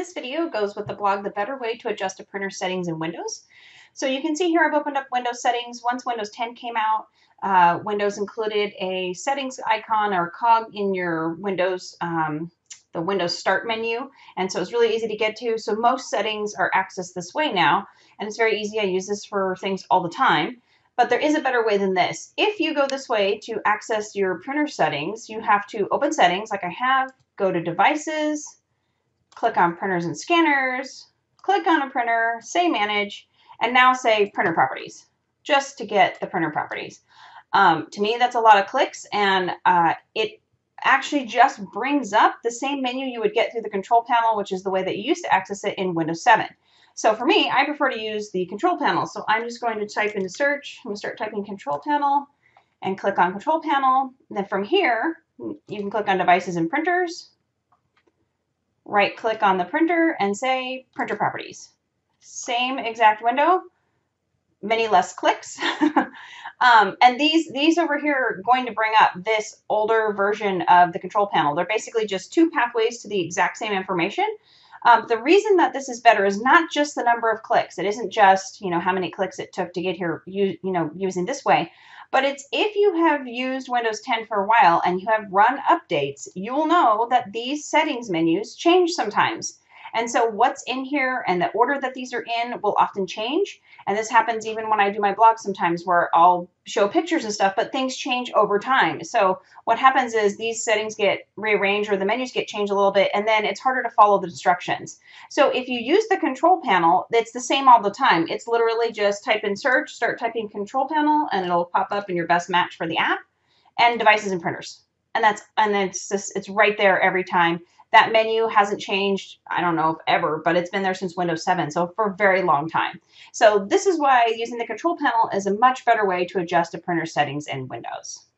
This video goes with the blog The Better Way to Adjust a Printer Settings in Windows. So you can see here I've opened up Windows settings. Once Windows 10 came out, uh, Windows included a settings icon or cog in your Windows, um, the Windows Start menu. And so it's really easy to get to. So most settings are accessed this way now. And it's very easy. I use this for things all the time. But there is a better way than this. If you go this way to access your printer settings, you have to open settings like I have, go to devices, click on printers and scanners, click on a printer, say manage, and now say printer properties, just to get the printer properties. Um, to me, that's a lot of clicks, and uh, it actually just brings up the same menu you would get through the control panel, which is the way that you used to access it in Windows 7. So for me, I prefer to use the control panel. So I'm just going to type into search. I'm going to start typing control panel and click on control panel. And then from here, you can click on devices and printers, right click on the printer and say printer properties. Same exact window, many less clicks. um, and these, these over here are going to bring up this older version of the control panel. They're basically just two pathways to the exact same information. Um, the reason that this is better is not just the number of clicks. It isn't just, you know, how many clicks it took to get here, you, you know, using this way, but it's if you have used Windows 10 for a while and you have run updates, you will know that these settings menus change sometimes. And so what's in here and the order that these are in will often change. And this happens even when I do my blog sometimes where I'll show pictures and stuff, but things change over time. So what happens is these settings get rearranged or the menus get changed a little bit, and then it's harder to follow the instructions. So if you use the control panel, it's the same all the time. It's literally just type in search, start typing control panel, and it'll pop up in your best match for the app and devices and printers. And that's and it's just it's right there every time. That menu hasn't changed, I don't know if ever, but it's been there since Windows 7, so for a very long time. So this is why using the control panel is a much better way to adjust a printer settings in Windows.